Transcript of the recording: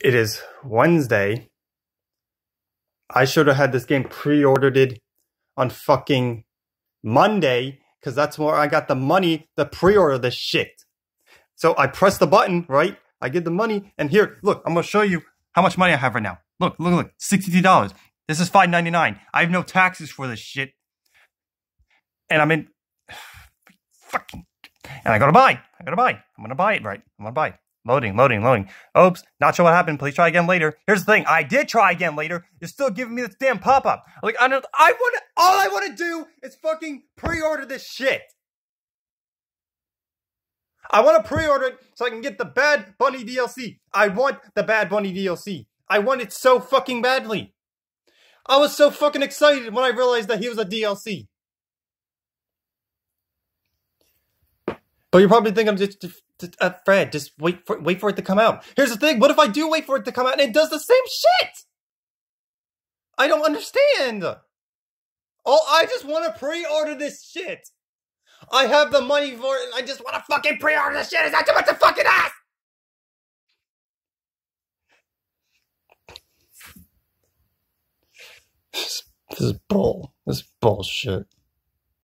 It is Wednesday. I should have had this game pre-ordered it on fucking Monday because that's where I got the money to pre-order this shit. So I press the button, right? I get the money, and here, look, I'm gonna show you how much money I have right now. Look, look, look, sixty-two dollars. This is five ninety-nine. I have no taxes for this shit, and I'm in fucking. And I gotta buy. I gotta buy. I'm gonna buy it, right? I'm gonna buy. Loading, loading, loading. Oops, not sure what happened. Please try again later. Here's the thing. I did try again later. You're still giving me this damn pop-up. Like, I don't, I want all I want to do is fucking pre-order this shit. I want to pre-order it so I can get the Bad Bunny DLC. I want the Bad Bunny DLC. I want it so fucking badly. I was so fucking excited when I realized that he was a DLC. But you're probably thinking, I'm just, just uh, Fred, just wait for wait for it to come out. Here's the thing: what if I do wait for it to come out and it does the same shit? I don't understand. Oh, I just want to pre-order this shit. I have the money for it, and I just want to fucking pre-order this shit. Is that too much to fucking ask? This is bull. This is bullshit.